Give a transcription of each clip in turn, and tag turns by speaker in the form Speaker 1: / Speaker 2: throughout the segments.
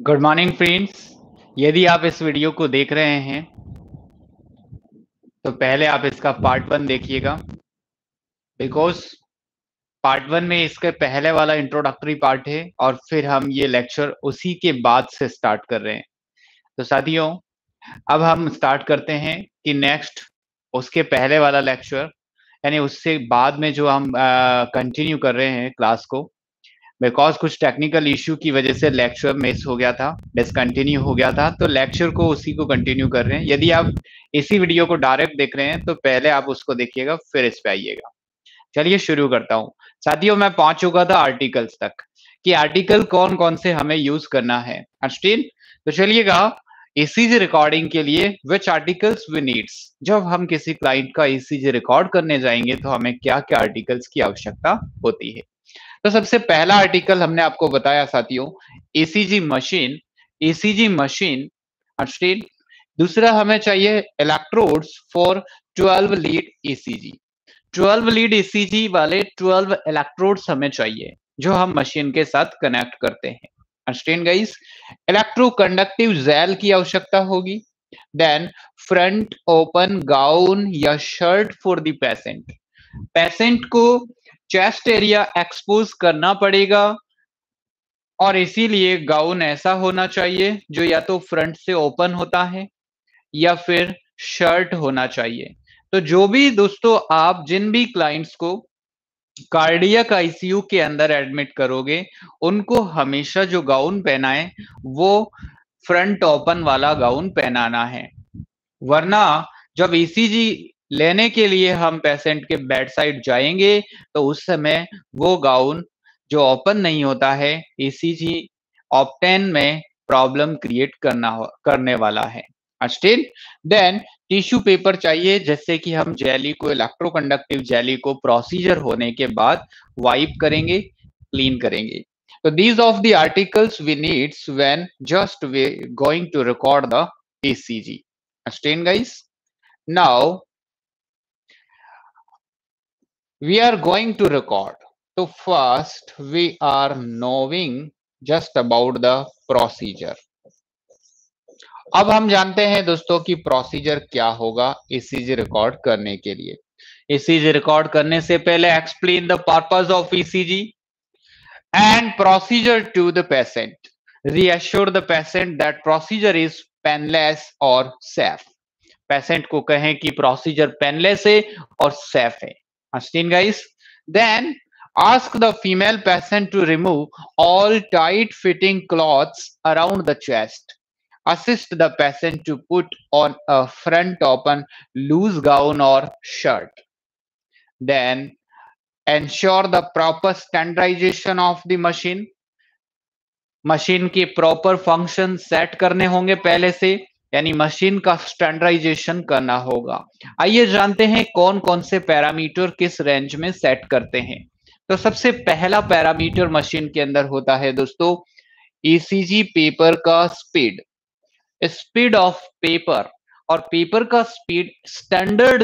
Speaker 1: Good morning friends यदि आप इस वीडियो को देख रहे हैं तो पहले आप इसका पार्ट वन देखिएगा। बिकॉज़ पार्ट वन में इसके पहले वाला इंट्रोडक्टरी पार्ट है, और फिर हम ये लेक्चर उसी के बाद से स्टार्ट कर रहे हैं। तो साथियों, अब हम स्टार्ट करते हैं कि नेक्स्ट उसके पहले वाला लेक्चर यानी उससे बाद में जो हम कंटिन्यू कर रहे हैं क्लास को बिकॉज़ कुछ टेक्निकल इश्यू की वजह से लेक्चर मिस हो गया था डिसकंटिन्यू हो गया था तो लेक्चर को उसी को कंटिन्यू कर रहे हैं। यदि आप इसी वीडियो को डायरेक्ट देख रहे हैं तो पहले आप उसको देखिएगा, फिर इस पे आइएगा। चलिए शुरू करता हूँ। साथियों, मैं पहुँच चुका था आर्टिकल्स तक कि आर्टिकल कौन कौन से हमें यूज़ करना है। अंडरस्टैंड तो चलिएगा ईसीजी रिकॉर्डिंग के लिए विच आर्टिकल्स वी नीड्स जब हम किसी क्लाइंट का ईसीजी रिकॉर्ड करने जाएँगे तो हमें क्या क्या आर्टिकल्स की आवश्यकता होती है। तो सबसे पहला आर्टिकल हमने आपको बताया साथियों ECG machine ECG machine understand दूसरा हमें चाहिए electrodes for 12 lead ECG 12 lead ECG वाले 12 इलेक्ट्रोड्स हमें चाहिए, जो हम मशीन के साथ कनेक्ट करते हैं। अंडरस्टैंड गाइस इलेक्ट्रोकंडक्टिव जेल की आवश्यकता होगी देन फ्रंट ओपन गाउन या shirt for the patient patient को चेस्ट एरिया एक्सपोज करना पड़ेगा। और इसीलिए गाउन ऐसा होना चाहिए, जो या तो फ्रंट से ओपन होता है, या फिर शर्ट होना चाहिए। तो जो भी दोस्तों आप जिन भी क्लाइंट्स को कार्डियक आईसीयू के अंदर एडमिट करोगे, उनको हमेशा जो गाउन पहनाए, वो फ्रंट ओपन वाला गाउन पहनाना है। वरना जब ईसीजी लेने के लिए हम पेशेंट के बेड साइड जाएँगे तो उस समय वो गाउन जो ओपन नहीं होता है ईसीजी ऑप्टेन में प्रॉब्लम क्रिएट करना करने वाला है। स्टिल देन टिश्यू पेपर चाहिए जिससे कि हम जेली को इलेक्ट्रोकंडक्टिव जेली को प्रोसीजर होने के बाद वाइप करेंगे क्लीन करेंगे। तो these of the articles we needs when just we going to record the ECG stand guys now we are going to record. So, first, we are knowing just about the procedure. अब हम जानते हैं दोस्तों कि procedure क्या होगा ECG record करने के लिए। ईसीजी रिकॉर्ड करने से पहले explain the purpose of ECG and procedure to the patient reassure the patient that procedure is painless और सेफ़ पेशेंट को कहें कि प्रोसीजर पेनलेस है और सेफ़ है। Understand, guys? Then ask the female patient to remove all tight fitting cloths around the chest. Assist the patient to put on a front open loose gown or shirt. Then ensure the proper standardization of the machine. Machine के proper function set करने होंगे पहले से यानी machine का standardization करना होगा। आइए जानते हैं कौन कौन से पैरामीटर किस रेंज में सेट करते हैं। तो सबसे पहला पैरामीटर मशीन के अंदर होता है दोस्तों ईसीजी पेपर का स्पीड स्पीड ऑफ़ पेपर और पेपर का स्पीड स्टैंडर्ड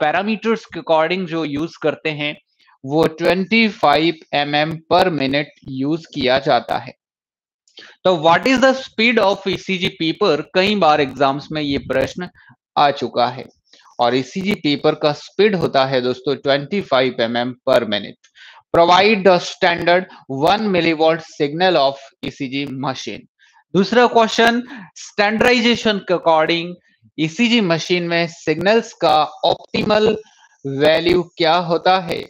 Speaker 1: पैरामीटर्स के अकॉर्डिंग जो यूज़ करते हैं, वो 25 five mm per minute use किया जाता है। तो what is the speed of ECG paper कई बार एग्ज़ाम्स में ये प्रश्न आ चुका है। और ईसीजी पेपर का स्पीड होता है दोस्तों 25 five mm per minute provide the standard 1 millivolt signal of ECG machine दूसरा क्वेश्चन स्टैंडर्डाइजेशन के अकॉर्डिंग ईसीजी मशीन में सिग्नल्स का ऑप्टिमल वैल्यू क्या होता है?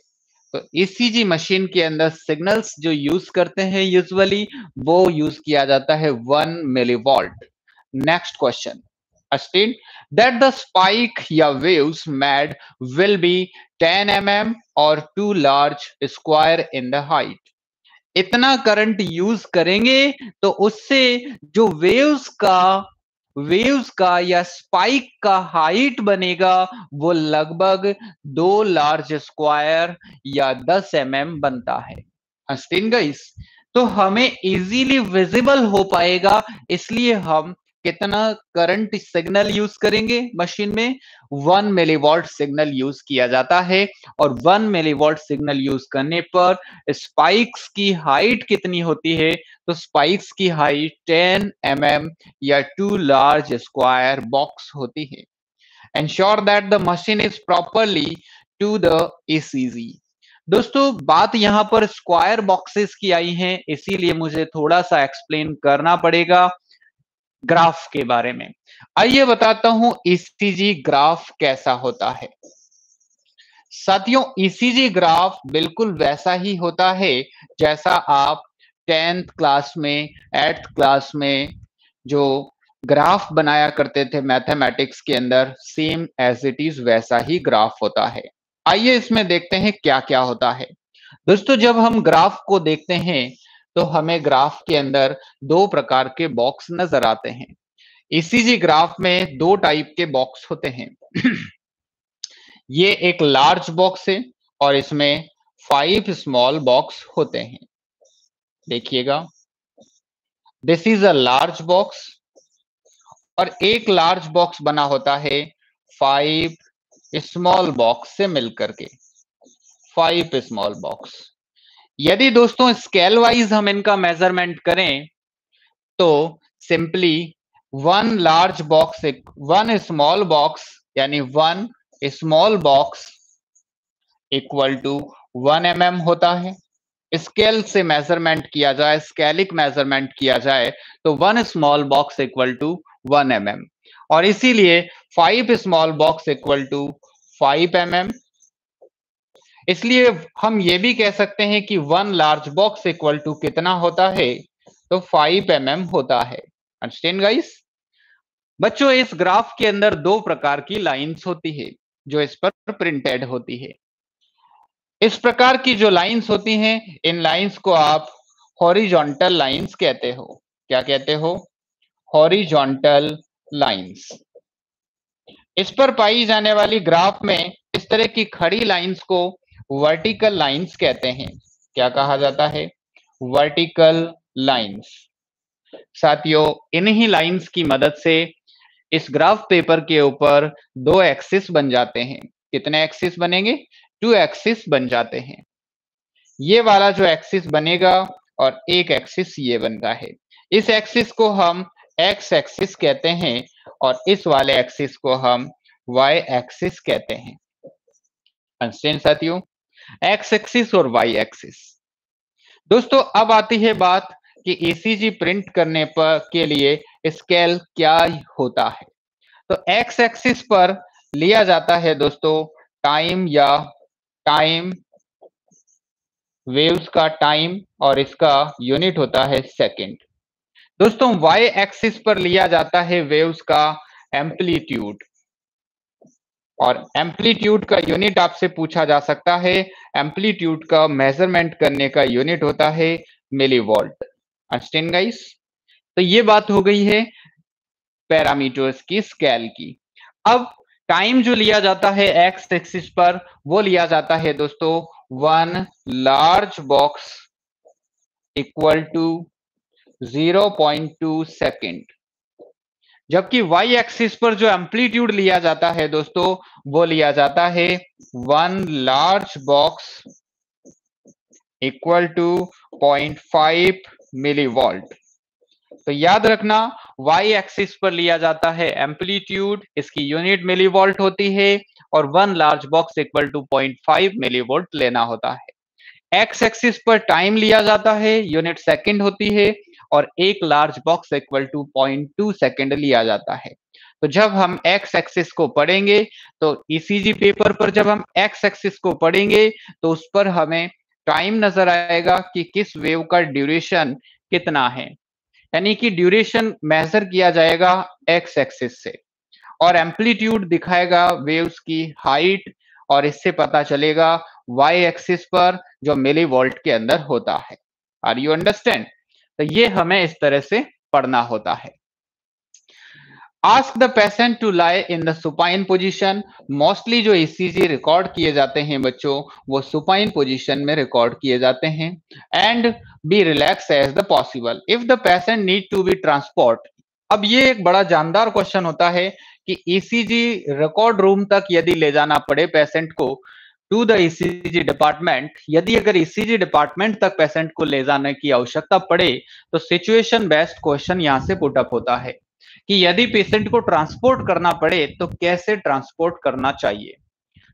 Speaker 1: तो ईसीजी मशीन के अंदर सिग्नल्स जो यूज़ करते हैं यूजुअली, वो यूज़ किया जाता है one millivolt. Next question asked that the spike या waves made will be 10 mm और two large square in the height इतना करंट यूज़ करेंगे तो उससे जो वेव्स का वेव्स का या स्पाइक का हाइट बनेगा वो लगभग दो लार्ज स्क्वायर या दस एम mm बनता है। तो हमें इजीली विजिबल हो पाएगा, इसलिए हम कितना करंट सिग्नल यूज़ करेंगे मशीन में? वन मिलीवॉल्ट सिग्नल यूज़ किया जाता है और वन मिलीवॉल्ट सिग्नल यूज़ करने पर स्पाइक्स की हाइट कितनी होती है? तो स्पाइक्स की हाइट 10 एम mm या टू लार्ज स्क्वायर बॉक्स होती है। Ensure that the machine is properly to the ECG दोस्तों, बात यहाँ पर स्क्वायर बॉक्सेस की आई है, इसीलिए मुझे थोड़ा सा एक्सप्लेन करना पड़ेगा। ग्राफ के बारे में। आइए बताता हूँ ईसीजी ग्राफ कैसा होता है। साथियों ईसीजी ग्राफ बिल्कुल वैसा ही होता है जैसा आप टेंथ क्लास में, एट्थ क्लास में जो ग्राफ बनाया करते थे मैथमेटिक्स के अंदर, सेम एज इट इज़ वैसा ही ग्राफ होता है। आइए इसमें देखते हैं क्या क्या होता है। दोस्तों, जब हम ग्राफ को देखते हैं तो हमें ग्राफ के अंदर दो प्रकार के बॉक्स नज़र आते हैं। ईसीजी ग्राफ में दो टाइप के बॉक्स होते हैं। ये एक लार्ज बॉक्स है और इसमें फाइव स्मॉल बॉक्स होते हैं। देखिएगा। This is a large box और एक लार्ज बॉक्स बना होता है फाइव स्मॉल बॉक्स से मिलकर के। फाइव स्मॉल बॉक्स यदि दोस्तों स्केल वाइज हम इनका मेज़रमेंट करें तो simply one large box one small box यानी one small box equal to one M mm होता है। स्केल से मेज़रमेंट किया जाए स्केलिक मेज़रमेंट किया जाए तो one small box equal to one M और इसीलिए five small box equal to five M M इसलिए हम ये भी कह सकते हैं कि one large box equal to कितना होता है? तो फाइव एम एम होता है। अंडरस्टैंड गाइस बच्चों, इस ग्राफ के अंदर दो प्रकार की लाइंस होती है, जो इस पर प्रिंटेड होती है। इस प्रकार की जो लाइंस होती हैं, इन लाइंस को आप हॉरिजॉन्टल लाइंस कहते हो। क्या कहते हो? हॉरिजॉन्टल लाइंस इस पर पाई जाने वाली ग्राफ में इस तरह की खड़ी लाइंस को वर्टिकल लाइंस कहते हैं। क्या कहा जाता है? वर्टिकल लाइंस साथियों, इन्हीं लाइंस की मदद से इस ग्राफ पेपर के ऊपर दो एक्सिस बन जाते हैं। कितने एक्सिस बनेंगे? टू एक्सिस बन जाते हैं। ये वाला जो एक्सिस बनेगा और एक एक्सिस ये बन बनता है। इस एक्सिस को हम एक्स एक्सिस कहते हैं और इस वाले एक्सिस को हम वाई एक्सिस कहते हैं। साथियों? एक्स एक्सिस और वाई एक्सिस दोस्तों, अब आती है बात कि ईसीजी प्रिंट करने पर के लिए स्केल क्या होता है। तो एक्स एक्सिस पर लिया जाता है दोस्तों टाइम या टाइम वेव्स का टाइम और इसका यूनिट होता है सेकंड दोस्तों वाई एक्सिस पर लिया जाता है वेव्स का एम्पलीट्यूड और एम्पलीट्यूड का यूनिट आपसे पूछा जा सकता है। एम्पलीट्यूड का मेज़रमेंट करने का यूनिट होता है मिलीवोल्ट अंडरस्टैंड गाइस तो ये बात हो गई है पैरामीटर्स की स्केल की। अब टाइम जो लिया जाता है एक्स एक्सिस पर, वो लिया जाता है दोस्तों one large box equal to 0.2 second जबकि वाई एक्सिस पर जो एम्पलीट्यूड लिया जाता है दोस्तों, वो लिया जाता है one large box equal to point five millivolt तो याद रखना वाई एक्सिस पर लिया जाता है एम्पलीट्यूड इसकी यूनिट मिली वोल्ट होती है और one large box equal to point five millivolt लेना होता है। एक्स एक्सिस पर टाइम लिया जाता है यूनिट सेकंड होती है और एक large box equal to point two second लिया जाता है। तो जब हम एक्स एक्सिस को पढ़ेंगे तो ईसीजी e पेपर पर जब हम एक्स एक्सिस को पढ़ेंगे तो उस पर हमें टाइम नज़र आएगा कि किस वेव का ड्यूरेशन कितना है। यानी कि ड्यूरेशन मेजर किया जाएगा एक्स एक्सिस से और एम्पलीट्यूड दिखाएगा वेव्स की हाइट और इससे पता चलेगा वाई एक्सिस पर जो मिली वोल्ट के अंदर होता है। आर यू अंडरस्टैंड तो ये हमें इस तरह से पढ़ना होता है। Ask the patient to lie in the supine position mostly जो ईसीजी e रिकॉर्ड किए जाते हैं बच्चों, वो सुपाइन पोजिशन में रिकॉर्ड किए जाते हैं। And be relax as the possible if the patient need to be transport अब ये एक बड़ा जानदार क्वेश्चन होता है कि ईसीजी रिकॉर्ड रूम तक यदि ले जाना पड़े पेशेंट को टू द ईसीजी डिपार्टमेंट यदि अगर ईसीजी डिपार्टमेंट तक पेशेंट को ले जाने की आवश्यकता पड़े तो सिचुएशन बेस्ड क्वेश्चन यहाँ से पुटअप होता है कि यदि पेशेंट को ट्रांसपोर्ट करना पड़े तो कैसे ट्रांसपोर्ट करना चाहिए?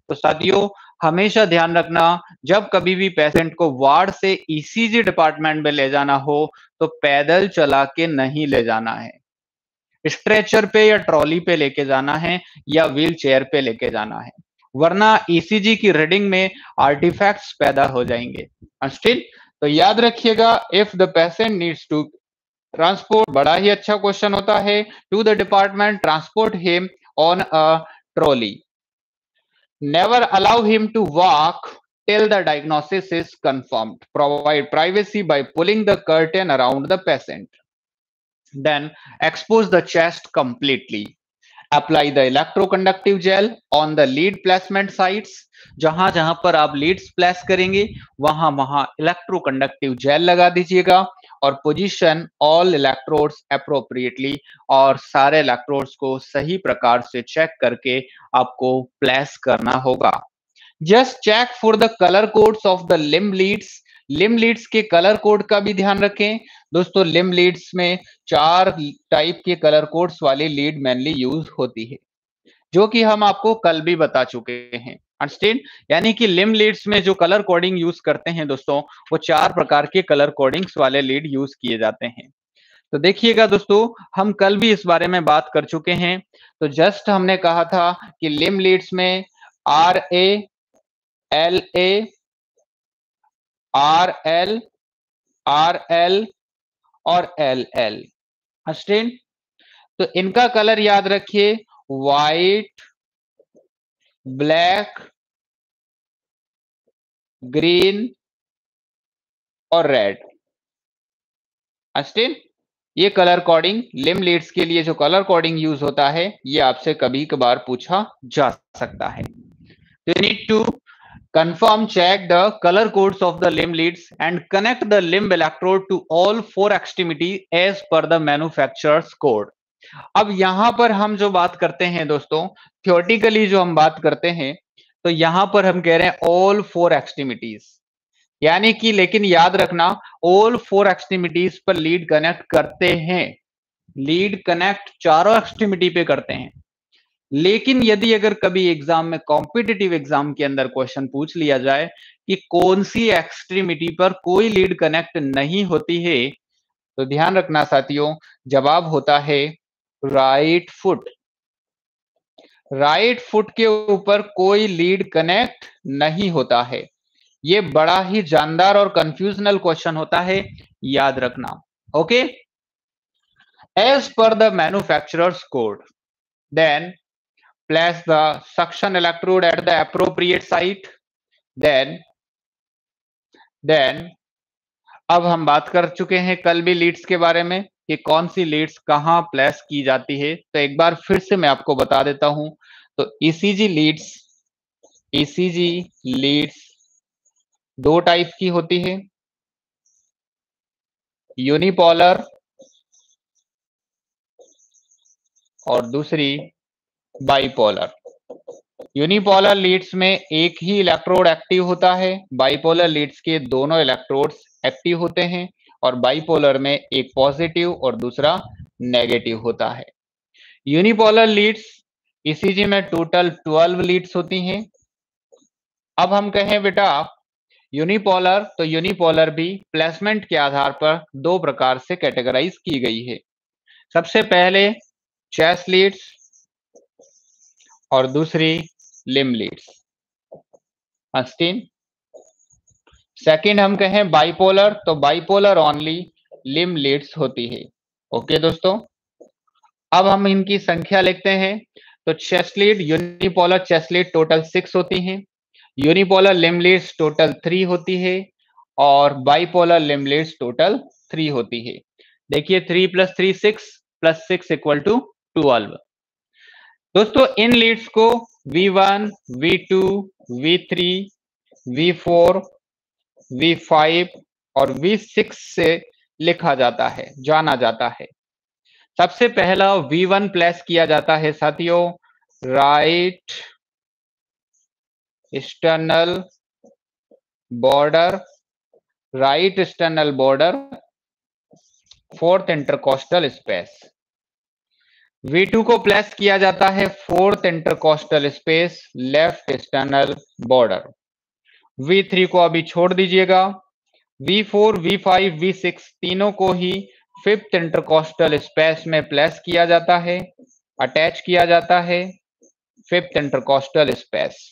Speaker 1: तो साथियों, हमेशा ध्यान रखना, जब कभी भी पेशेंट को वार्ड से ईसीजी डिपार्टमेंट में ले जाना हो तो पैदल चला के नहीं ले जाना है। स्ट्रेचर पे या ट्रॉली पे लेके जाना है या व्हील चेयर पे लेके जाना है। वरना ईसीजी की रीडिंग में आर्टिफैक्ट्स पैदा हो जाएँगे। स्टिल तो याद रखिएगा if the patient needs to transport बड़ा ही अच्छा क्वेश्चन होता है। To the department transport him on a trolley never allow him to walk tell the diagnosis is confirm provide privacy by pulling the curtain around the patient then, expose the chest completely. Apply the electroconductive gel on the lead placement sites. जहाँ जहाँ पर आप leads place करेंगे, वहाँ वहाँ electroconductive gel लगा दीजिएगा और पोजीशन ऑल इलेक्ट्रोड्स अप्रोप्रिएटली और सारे इलेक्ट्रोड्स को सही प्रकार से चेक करके आपको प्लेस करना होगा। Just check for the colour codes of the limb leads limb leads के कलर कोड का भी ध्यान रखें। दोस्तों, लिम लीड्स में चार टाइप के कलर कोड्स वाली लीड मेनली यूज़ होती है, जो कि हम आपको कल भी बता चुके हैं। अंडरस्टैंड? यानी कि लिम लीड्स में जो कलर कोडिंग यूज़ करते हैं दोस्तों, वो चार प्रकार के कलर कोडिंग्स वाले लीड यूज़ किए जाते हैं। तो देखिएगा दोस्तों, हम कल भी इस बारे में बात कर चुके हैं। तो जस्ट हमने कहा था कि लिम लीड्स में R A, L A R L R L और एल एल। हस्टेन तो इनका कलर याद रखिए। वाइट ब्लैक ग्रीन और रेड अस्टिन ये कलर कोडिंग लिम लीड्स के लिए जो कलर कोडिंग यूज़ होता है, ये आपसे कभी कभार पूछा जा सकता है। You need to confirm, check the color codes of the limb leads and connect the limb electrode to all four extremity as per the manufacturer's code. अब यहाँ पर हम जो बात करते हैं दोस्तों थियोटिकली जो हम बात करते हैं तो यहाँ पर हम कह रहे हैं ऑल फोर एक्सट्रीमिटीज यानी कि लेकिन याद रखना ऑल फोर एक्सट्रीमिटीज पर लीड कनेक्ट करते हैं। लीड कनेक्ट चारों एक्सट्रीमिटी पे करते हैं। लेकिन यदि अगर कभी एग्ज़ाम में कॉम्पिटिटिव एग्ज़ाम के अंदर क्वेश्चन पूछ लिया जाए कि कौन सी एक्सट्रीमिटी पर कोई लीड कनेक्ट नहीं होती है तो ध्यान रखना साथियों, जवाब होता है राइट फुट राइट फुट के ऊपर कोई लीड कनेक्ट नहीं होता है। ये बड़ा ही जानदार और कंफ्यूजनल क्वेश्चन होता है, याद रखना okay as per the manufacturer's code then place the suction electrode at the appropriate site, then then, अब हम बात कर चुके हैं कल भी लीड्स के बारे में कि कौन सी लीड्स कहाँ प्लेस की जाती है। तो एक बार फिर से मैं आपको बता देता हूँ। तो ईसीजी लीड्स ईसीजी लीड्स दो टाइप की होती है। यूनिपोलर और दूसरी बाइपोलर यूनिपोलर लीड्स में एक ही इलेक्ट्रोड एक्टिव होता है। बाइपोलर लीड्स के दोनों इलेक्ट्रोड्स एक्टिव होते हैं और बाइपोलर में एक पॉजिटिव और दूसरा नेगेटिव होता है। यूनिपोलर लीड्स ईसीजी में टोटल 12 लीड्स होती हैं। अब हम कहें, बेटा यूनिपोलर तो यूनिपोलर भी प्लेसमेंट के आधार पर दो प्रकार से कैटेगराइज की गई है। सबसे पहले चेस लीड्स और दूसरी लिम लीड्स अस्टीन सेकंड हम कहें बाइपोलर तो बाइपोलर ओनली लिम लीड्स होती है। ओके दोस्तों? अब हम इनकी संख्या लिखते हैं। तो chest lead unipolar chest lead total six होती हैं। Unipolar limb leads total three होती है। और bipolar limb leads total three होती है। देखिए three plus three six plus six equal to twelve दोस्तों इन लीड्स को V1, V2, V3, V4, V5 और V6 से लिखा जाता है जाना जाता है। सबसे पहला V1 प्लेस किया जाता है साथियों right external border right external border fourth intercostal space V2 को प्लेस किया जाता है fourth intercostal space left external border V3 को अभी छोड़ दीजिएगा। V4, V5, V6 तीनों को ही फिफ्थ इंटरकोस्टल स्पेस में प्लेस किया जाता है अटैच किया जाता है fifth intercostal space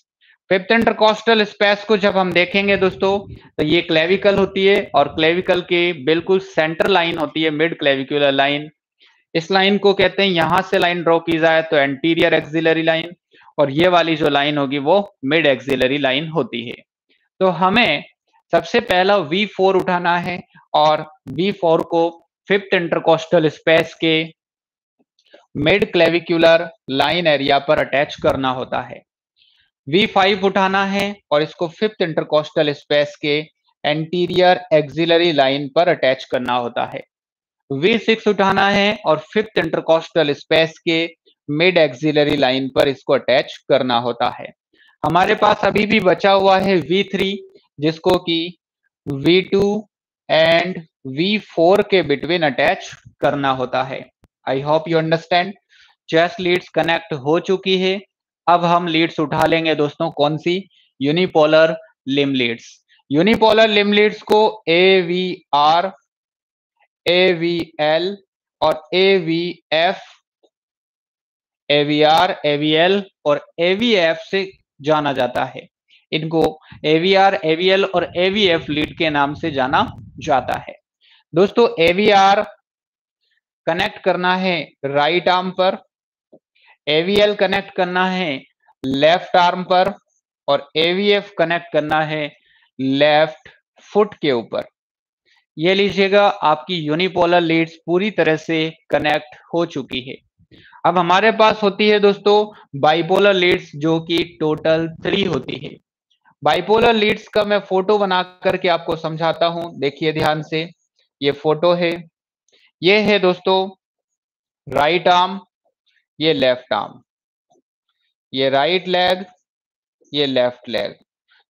Speaker 1: fifth intercostal space को जब हम देखेंगे दोस्तों तो ये क्लेविकल होती है और क्लेविकल के बिल्कुल सेंटर लाइन होती है मिड क्लेविकुलर लाइन इस लाइन को कहते हैं, यहाँ से लाइन ड्रॉ की जाए तो एंटीरियर एक्सिलरी लाइन और ये वाली जो लाइन होगी वो मिड एक्सिलरी लाइन होती है। तो हमें सबसे पहला V4 उठाना है और V4 को फिफ्थ इंटरकोस्टल स्पेस के मिड क्लेविकुलर लाइन एरिया पर अटैच करना होता है। V5 उठाना है और इसको फिफ्थ इंटरकोस्टल स्पेस के एंटीरियर एक्सिलरी लाइन पर अटैच करना होता है। V6 उठाना है और फिफ्थ इंटरकोस्टल स्पेस के मिड एक्सिलरी लाइन पर इसको अटैच करना होता है। हमारे पास अभी भी बचा हुआ है V3 जिसको कि V2 एंड V4 के बिटवीन अटैच करना होता है। I hope you understand chest leads connect हो चुकी है। अब हम लीड्स उठा लेंगे दोस्तों, कौन सी? Unipolar limb leads unipolar limb leads को A V R A V L और A V F A V R A V L और ए वी एफ़ से जाना जाता है इनको एवीआर एवीएल और एवीएफ लीड के नाम से जाना जाता है दोस्तों एवीआर कनेक्ट करना है राइट आर्म पर एवीएल कनेक्ट करना है लेफ़्ट आर्म पर और एवीएफ कनेक्ट करना है लेफ़्ट फुट के ऊपर ये लीजिएगा, आपकी यूनिपोलर लीड्स पूरी तरह से कनेक्ट हो चुकी है। अब हमारे पास होती है दोस्तों बाइपोलर लीड्स जो कि टोटल थ्री होती है। बाइपोलर लीड्स का मैं फ़ोटो बना करके आपको समझाता हूँ। देखिए ध्यान से, ये फ़ोटो है। ये है दोस्तों राइट आर्म ये लेफ़्ट आर्म ये राइट लेग ये लेफ़्ट लेग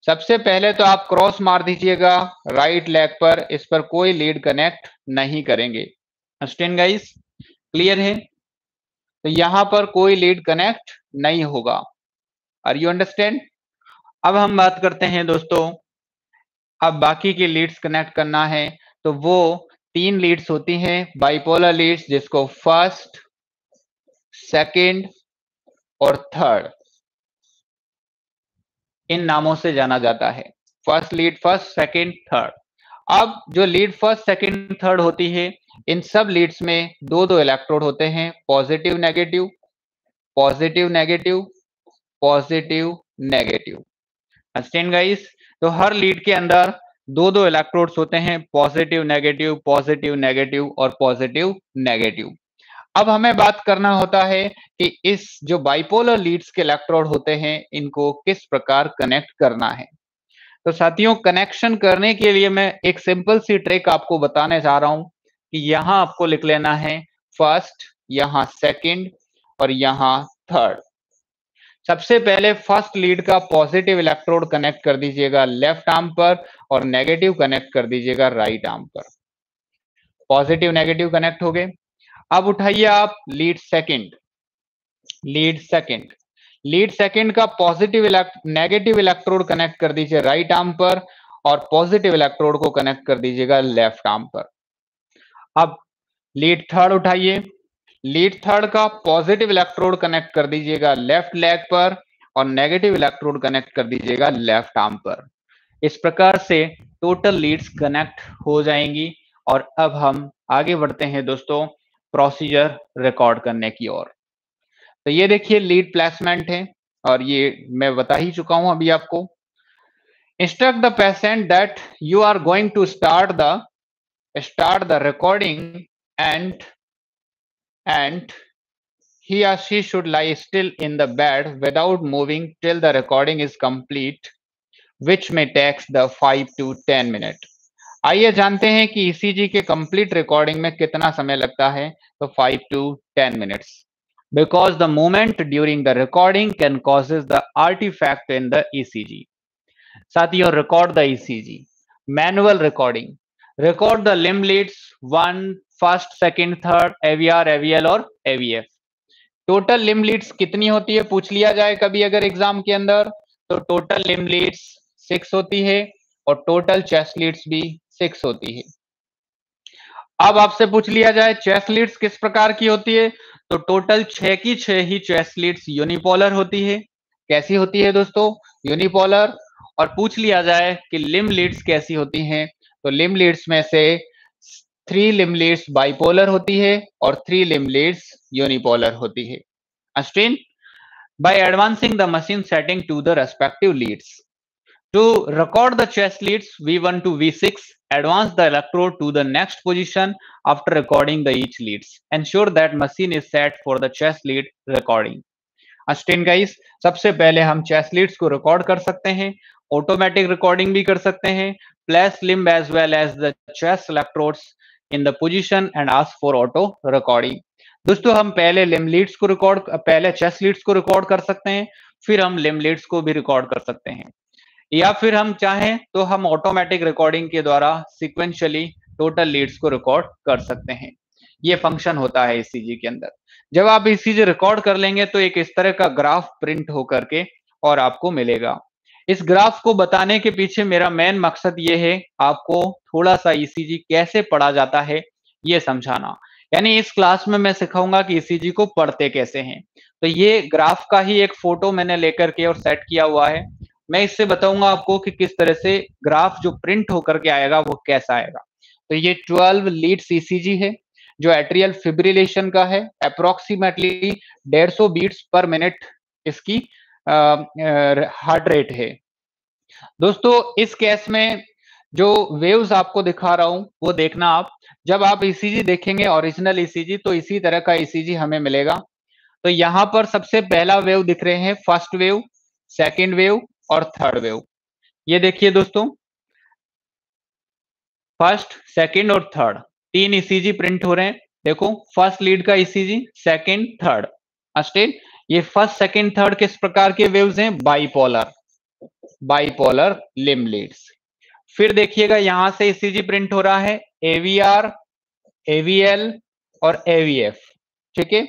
Speaker 1: सबसे पहले तो आप क्रॉस मार दीजिएगा राइट लेग पर, इस पर कोई लीड कनेक्ट नहीं करेंगे। गाइस क्लियर है? तो यहाँ पर कोई लीड कनेक्ट नहीं होगा। आर यू अंडरस्टैंड अब हम बात करते हैं दोस्तों, अब बाकी की लीड्स कनेक्ट करना है तो वो तीन लीड्स होती हैं बाइपोलर लीड्स जिसको फ़र्स्ट सेकंड और थर्ड इन नामों से जाना जाता है। First lead first second third अब जो लीड फ़र्स्ट सेकंड थर्ड होती है, इन सब लीड्स में दो दो इलेक्ट्रोड होते हैं positive negative positive negative positive negative understand guys तो हर लीड के अंदर दो दो इलेक्ट्रोड्स होते हैं पॉजिटिव नेगेटिव पॉजिटिव नेगेटिव और पॉजिटिव नेगेटिव अब हमें बात करना होता है कि इस जो बाइपोलर लीड्स के इलेक्ट्रोड होते हैं, इनको किस प्रकार कनेक्ट करना है। तो साथियों कनेक्शन करने के लिए मैं एक सिंपल सी ट्रिक आपको बताने जा रहा हूँ कि यहाँ आपको लिख लेना है फ़र्स्ट यहाँ सेकंड और यहाँ थर्ड सबसे पहले फ़र्स्ट लीड का पॉजिटिव इलेक्ट्रोड कनेक्ट कर दीजिएगा लेफ़्ट आर्म पर और नेगेटिव कनेक्ट कर दीजिएगा राइट आर्म पर। पॉजिटिव नेगेटिव कनेक्ट हो गए। अब उठाइए आप lead second lead second lead second का पॉजिटिव नेगेटिव इलेक्ट्रोड कनेक्ट कर दीजिए राइट आर्म पर और पॉजिटिव इलेक्ट्रोड को कनेक्ट कर दीजिएगा लेफ़्ट आर्म पर। अब लीड थर्ड उठाइए लीड थर्ड का पॉजिटिव इलेक्ट्रोड कनेक्ट कर दीजिएगा लेफ़्ट लेग पर और नेगेटिव इलेक्ट्रोड कनेक्ट कर दीजिएगा लेफ़्ट आर्म पर। इस प्रकार से टोटल लीड्स कनेक्ट हो जाएँगी और अब हम आगे बढ़ते हैं दोस्तों। प्रोसीजर रिकॉर्ड करने की ओर। तो ये देखिए, लीड प्लेसमेंट है और ये मैं बता ही चुका हूँ अभी आपको। Instruct the patient that you are going to start the start the recording and and he or she should lie still in the bed without moving till the recording is complete which may takes the five to ten minute आइए जानते हैं कि ECG के complete recording में कितना समय लगता है? तो five to ten minutes because the moment during the recording can causes the artifact in the ECG साथियों record the ECG manual recording record the limb leads one first second third AVR AVL और AVF total limb leads कितनी होती है? पूछ लिया जाए कभी अगर एग्ज़ाम के अंदर। तो टोटल लिम लीड्स सिक्स होती है और टोटल चेस्ट लीड्स भी सिक्स होती है। अब आपसे पूछ लिया जाए चेस्ट लीड्स किस प्रकार की होती है? तो टोटल छह की छह ही चेस्ट लीड्स यूनिपोलर होती है। कैसी होती है दोस्तों? यूनिपोलर। और पूछ लिया जाए कि लिम लीड्स कैसी होती हैं? तो लिम लीड्स में से थ्री लिम लीड्स बाइपोलर होती है और थ्री लिम लीड्स यूनिपोलर होती है। अस्टिन by advancing the machine setting to the respective leads. To record the chest leads V1 to V6, advance the electrode to the next position after recording the each leads. Ensure that machine is set for the chest lead recording. Guys सबसे पहले हम Leeds को record कर सकते हैं automatic recording भी कर सकते हैं place limb as well as the chest electrodes in the position and ask for auto recording दोस्तों, हम पहले लिम लीड्स को रिकॉर्ड पहले चेस्ट लीड्स को रिकॉर्ड कर सकते हैं, फिर हम लिम लीड्स को भी रिकॉर्ड कर सकते हैं या फिर हम चाहें तो हम ऑटोमेटिक रिकॉर्डिंग के द्वारा सिक्वेंशियली टोटल लीड्स को रिकॉर्ड कर सकते हैं। ये फ़ंक्शन होता है ईसीजी के अंदर। जब आप ईसीजी रिकॉर्ड कर लेंगे तो एक इस तरह का ग्राफ प्रिंट होकर के और आपको मिलेगा। इस ग्राफ को बताने के पीछे मेरा मेन मकसद ये है, आपको थोड़ा सा ईसीजी कैसे पढ़ा जाता है, ये समझाना। यानी इस क्लास में मैं सिखाऊँगा कि ईसीजी को पढ़ते कैसे हैं। तो ये ग्राफ का ही एक फ़ोटो मैंने लेकर के और सेट किया हुआ है। मैं इससे बताऊँगा आपको कि किस तरह से ग्राफ जो प्रिंट होकर के आएगा वो कैसा आएगा। तो ये 12 लीड सीसीजी है, जो एट्रियल फिब्रिलेशन का है। अप्रोक्सीमेटली 150 बीट्स पर मिनट इसकी हार्ट रेट है। दोस्तों, इस केस में जो वेव्स आपको दिखा रहा हूँ, वो देखना आप। जब आप ईसीजी देखेंगे ओरिजिनल ईसीजी तो इसी तरह का ईसीजी हमें मिलेगा। तो यहाँ पर सबसे पहला वेव दिख रहे हैं फ़र्स्ट वेव सेकेंड वेव और थर्ड वेव ये देखिए दोस्तों फ़र्स्ट सेकंड और थर्ड तीन ईसीजी प्रिंट हो रहे हैं। देखो फ़र्स्ट लीड का ईसीजी सेकंड थर्ड अस्टेन ये फ़र्स्ट सेकंड थर्ड किस प्रकार के वेव्स हैं? बाइपोलर बाइपोलर लिम लीड्स फिर देखिएगा, यहाँ से ईसीजी प्रिंट हो रहा है। एवीआर एवीएल और एवीएफ ठीक है?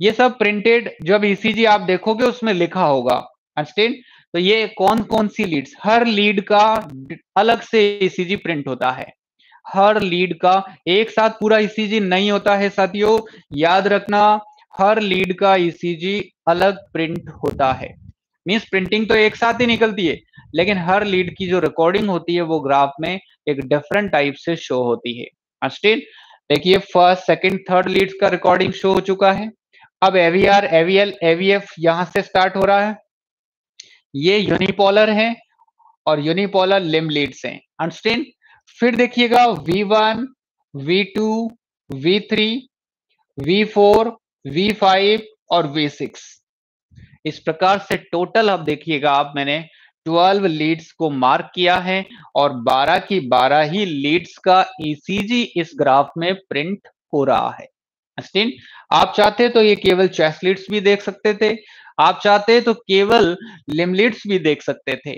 Speaker 1: ये सब प्रिंटेड जब ईसीजी आप देखोगे, उसमें लिखा होगा। अंडरस्टैंड तो ये कौन कौन सी लीड्स हर लीड का अलग से ईसीजी प्रिंट होता है। हर लीड का एक साथ पूरा ईसीजी नहीं होता है साथियों। याद रखना, हर लीड का ईसीजी अलग प्रिंट होता है। मीन्स प्रिंटिंग तो एक साथ ही निकलती है, लेकिन हर लीड की जो रिकॉर्डिंग होती है वो ग्राफ में एक डिफरेंट टाइप से शो होती है। स्टिल देखिए फ़र्स्ट सेकंड थर्ड लीड्स का रिकॉर्डिंग शो हो चुका है। अब एवीआर एवीएल एवीएफ यहाँ से स्टार्ट हो रहा है। ये यूनिपोलर है और यूनिपोलर लिम लीड्स हैं। अंडरस्टैंड फिर देखिएगा V1, V2, V3, V4, V5 और V6 इस प्रकार से टोटल अब देखिएगा आप मैंने 12 लीड्स को मार्क किया है और 12 की 12 ही लीड्स का ईसीजी इस ग्राफ में प्रिंट हो रहा है। आप चाहते तो ये केवल चेस्ट लीड्स भी देख सकते थे। आप चाहते तो केवल लिमलिट्स भी देख सकते थे।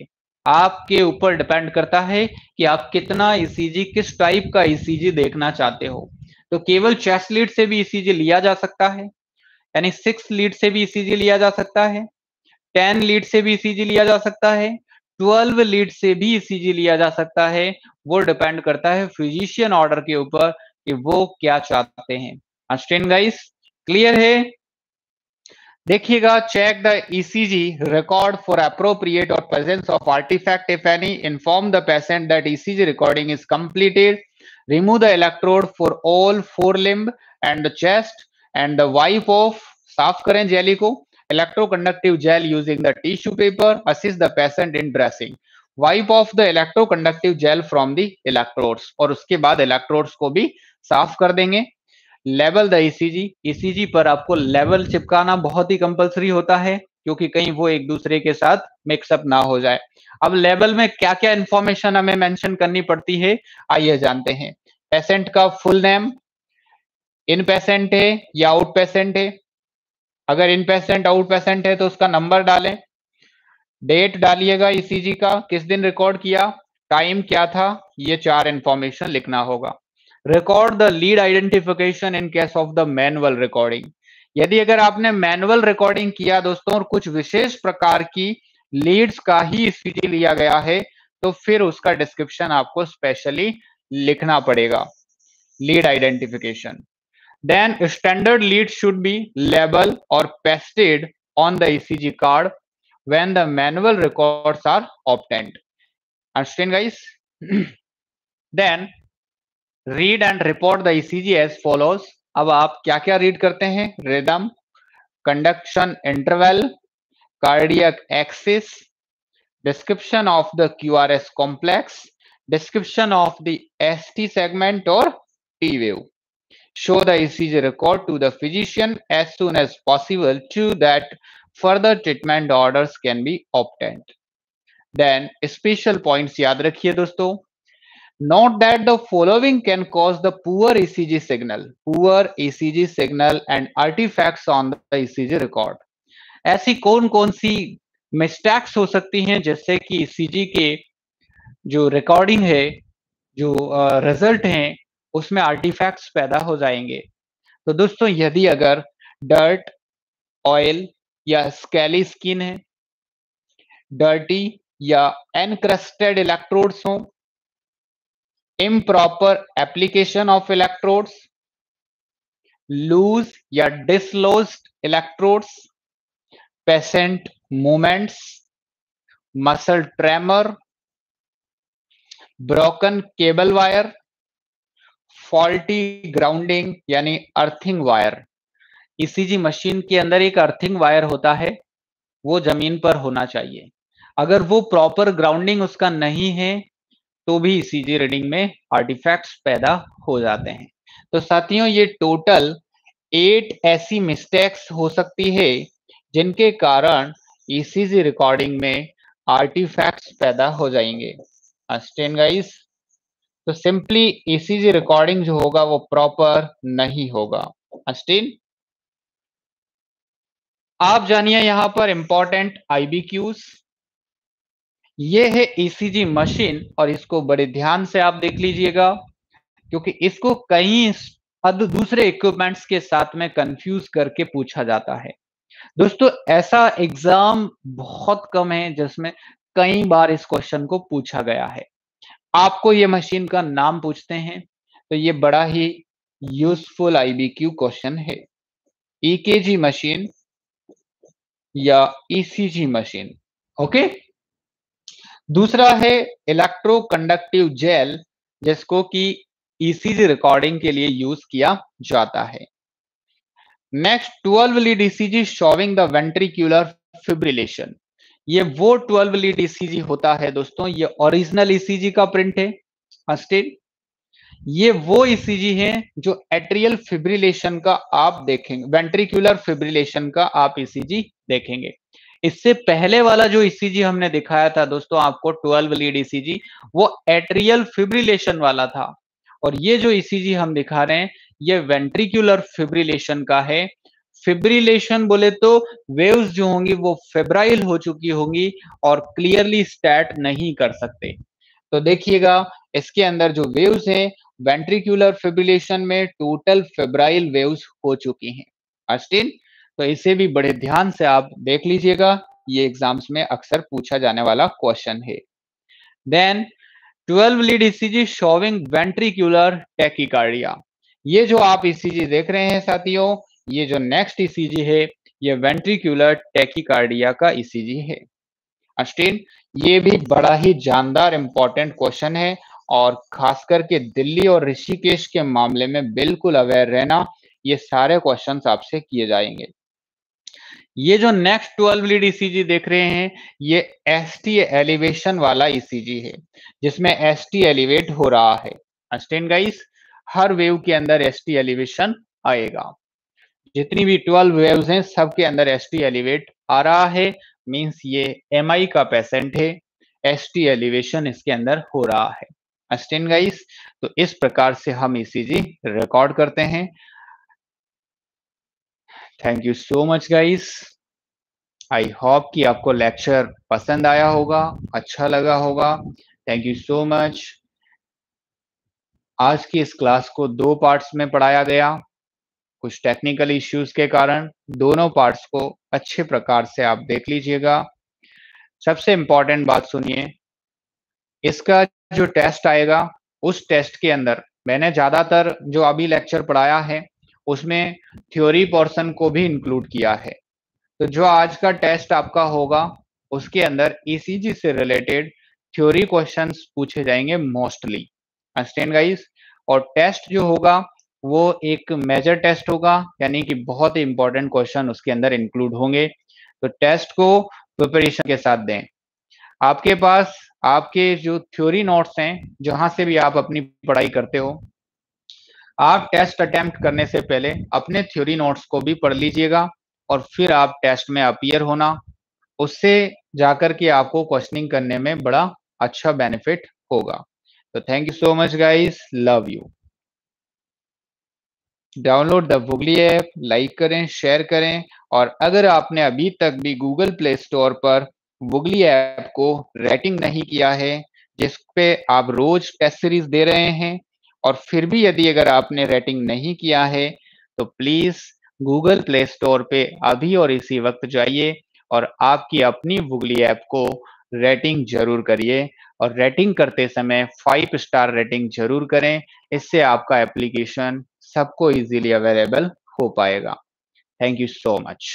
Speaker 1: आपके ऊपर डिपेंड करता है कि आप कितना ईसीजी e किस टाइप का ईसीजी e देखना चाहते हो। तो केवल चेस्ट लीड से भी ईसीजी e लिया जा सकता है, यानी सिक्स लीड से भी ईसीजी लिया जा सकता है टेन लीड से भी ईसीजी लिया जा सकता है ट्वेल्व लीड से भी ईसीजी लिया जा सकता है। वो डिपेंड करता है फिजिशियन ऑर्डर के ऊपर कि वो क्या चाहते हैं। क्लियर है? देखिएगा check the ECG record for appropriate और presence of artifact if any inform the patient that ECG recording is completed remove the electrode for all four limb and the chest and the wipe off साफ़ करें jelly को. Electroconductive gel using the tissue paper. Assist the patient in dressing. Wipe off the electroconductive gel from the electrodes और उसके बाद electrodes को भी साफ़ कर देंगे। लेवल द ईसीजी ईसीजी पर आपको लेवल चिपकाना बहुत ही कंपलसरी होता है, क्योंकि कहीं वो एक दूसरे के साथ मिक्सअप ना हो जाए। अब लेवल में क्या क्या इंफॉर्मेशन हमें मेंशन करनी पड़ती है, आइए जानते हैं। पेशेंट का फुल नेम इन पेशेंट है या आउट पेशेंट है? अगर इन पेशेंट आउट पेशेंट है तो उसका नंबर डालें। डेट डालिएगा ईसीजी का, किस दिन रिकॉर्ड किया टाइम क्या था, ये चार इंफॉर्मेशन लिखना होगा। Record the lead identification in case of the manual recording यदि अगर आपने मैनुअल रिकॉर्डिंग किया दोस्तों, और कुछ विशेष प्रकार की लीड्स का ही ईसीजी लिया गया है तो फिर उसका डिस्क्रिप्शन आपको स्पेशली लिखना पड़ेगा lead identification then standard lead should be label और pasted on the ECG card when the manual records are obtained. Understand, guys? then read and report the ECG as follows अब आप क्या क्या read करते हैं? Rhythm conduction interval cardiac axis description of the Q R S complex description of the S T segment और T wave show the ECG record to the physician as soon as possible to that further treatment order can be obtained then special point याद रखिए दोस्तों। Note that the following can cause the poor ECG signal, poor ECG signal and artifacts on the ECG record. ऐसी कौन कौन सी mistakes हो सकती हैं जिससे कि ईसीजी के जो रिकॉर्डिंग है जो रिज़ल्ट हैं उसमें आर्टिफैक्ट्स पैदा हो जाएँगे तो दोस्तों यदि अगर डर्ट ऑयल या स्केली स्किन है डर्टी या एनक्रस्टेड इलेक्ट्रोड्स हो improper application of electrodes loose या dislodged electrodes patient movements muscle tremor broken cable wire faulty grounding यानी अर्थिंग वायर ईसीजी मशीन के अंदर एक अर्थिंग वायर होता है, वो ज़मीन पर होना चाहिए। अगर वो प्रॉपर ग्राउंडिंग उसका नहीं है तो भी ईसीजी रीडिंग में आर्टिफैक्ट्स पैदा हो जाते हैं। तो साथियों, ये टोटल एट ऐसी मिस्टेक्स हो सकती है, जिनके कारण ईसीजी रिकॉर्डिंग में आर्टिफैक्ट्स पैदा हो जाएँगे। गाइस तो सिंपली ईसीजी रिकॉर्डिंग जो होगा, वो प्रॉपर नहीं होगा। अस्टेन आप जानिए यहाँ पर इंपॉर्टेंट आईबीक्यूज ये है ईसीजी e मशीन और इसको बड़े ध्यान से आप देख लीजिएगा, क्योंकि इसको कई हद दूसरे इक्विपमेंट्स के साथ में कंफ्यूज करके पूछा जाता है। दोस्तों, ऐसा एग्ज़ाम बहुत कम है जिसमें कई बार इस क्वेश्चन को पूछा गया है। आपको ये मशीन का नाम पूछते हैं तो ये बड़ा ही यूजफुल आईबीक्यू क्वेश्चन है। ईकेजी e मशीन या ईसीजी मशीन ओके दूसरा है इलेक्ट्रोकंडक्टिव जेल जिसको कि ईसीजी रिकॉर्डिंग के लिए यूज़ किया जाता है। Next twelve lead ECG showing the ventricular fibrillation ये वो ट्वेल्व लीड ईसीजी होता है दोस्तों, ये ओरिजिनल ईसीजी का प्रिंट है फ़र्स्ट ये वो ईसीजी है जो एट्रियल फिब्रिलेशन का आप देखेंगे वेंट्रिकुलर फिब्रिलेशन का आप ईसीजी देखेंगे। इससे पहले वाला जो ईसीजी हमने दिखाया था दोस्तों, आपको 12 लीड ईसीजी वो एट्रियल फिब्रिलेशन वाला था। और ये जो ईसीजी हम दिखा रहे हैं, ये वेंट्रिकुलर फिब्रिलेशन का है। फिब्रिलेशन बोले तो वेव्स जो होंगी, वो फेब्राइल हो चुकी होंगी और क्लियरली स्टैट नहीं कर सकते। तो देखिएगा, इसके अंदर जो वेव्स हैं वेंट्रिकुलर फिब्रिलेशन में टोटल फेब्राइल वेव्स हो चुकी हैं। अस्टिन तो इसे भी बड़े ध्यान से आप देख लीजिएगा। ये एग्ज़ाम्स में अक्सर पूछा जाने वाला क्वेश्चन है। Then 12 lead ECG showing ventricular tachycardia ये जो आप ईसीजी देख रहे हैं साथियों, ये जो नेक्स्ट ईसीजी है, ये वेंट्रिकुलर टेकिकार्डिया का ईसीजी है। अस्टिन ये भी बड़ा ही जानदार इंपॉर्टेंट क्वेश्चन है और खास करके दिल्ली और ऋषिकेश के मामले में बिल्कुल अवेयर रहना, ये सारे क्वेश्चंस आपसे किए जाएँगे। ये जो नेक्स्ट ट्वेल्व लीड ईसीजी देख रहे हैं, ये एस टी एलिवेशन वाला ईसीजी है, जिसमें एस टी एलिवेट हो रहा है। अस्टेन गाइस हर वेव के अंदर एस टी एलिवेशन आएगा। जितनी भी ट्वेल्व वेव्स हैं, सबके अंदर एस टी एलिवेट आ रहा है मींस ये एमआई का पेशेंट है एस टी एलिवेशन इसके अंदर हो रहा है। अस्टेन गाइस तो इस प्रकार से हम ईसीजी रिकॉर्ड करते हैं। Thank you so much guys I hope कि आपको लेक्चर पसंद आया होगा अच्छा लगा होगा। थैंक यू सो मच आज की इस क्लास को दो पार्ट्स में पढ़ाया गया। कुछ टेक्निकल इश्यूज़ के कारण दोनों पार्ट्स को अच्छे प्रकार से आप देख लीजिएगा। सबसे इंपॉर्टेंट बात सुनिए। इसका जो टेस्ट आएगा, उस टेस्ट के अंदर मैंने ज़्यादातर जो अभी लेक्चर पढ़ाया है उसमें थ्योरी पोर्शन को भी इंक्लूड किया है। तो जो आज का टेस्ट आपका होगा, उसके अंदर ईसीजी से रिलेटेड थ्योरी क्वेश्चंस पूछे जाएँगे मोस्टली अंडरस्टैंड गाइस और टेस्ट जो होगा, वो एक मेजर टेस्ट होगा, यानी कि बहुत ही इंपॉर्टेंट क्वेश्चन उसके अंदर इंक्लूड होंगे। तो टेस्ट को प्रिपरेशन के साथ दें। आपके पास, आपके जो थ्योरी नोट्स हैं, जहाँ से भी आप अपनी पढ़ाई करते हो आप टेस्ट अटेम्प्ट करने से पहले अपने थ्योरी नोट्स को भी पढ़ लीजिएगा और फिर आप टेस्ट में अपियर होना। उससे जाकर के आपको क्वेश्चनिंग करने में बड़ा अच्छा बेनिफिट होगा। तो thank you so much guys love you download the Bugly app like करें शेयर करें और अगर आपने अभी तक भी गूगल प्ले स्टोर पर बुगली ऐप को रेटिंग नहीं किया है जिस पे आप रोज टेस्ट सीरीज़ दे रहे हैं और फिर भी यदि अगर आपने रेटिंग नहीं किया है तो प्लीज़ गूगल प्ले स्टोर पे अभी और इसी वक्त जाइए और आपकी अपनी बुगली ऐप को रेटिंग ज़रूर करिए और रेटिंग करते समय फाइव स्टार रेटिंग ज़रूर करें। इससे आपका एप्लीकेशन सबको इजीली अवेलेबल हो पाएगा। Thank you so much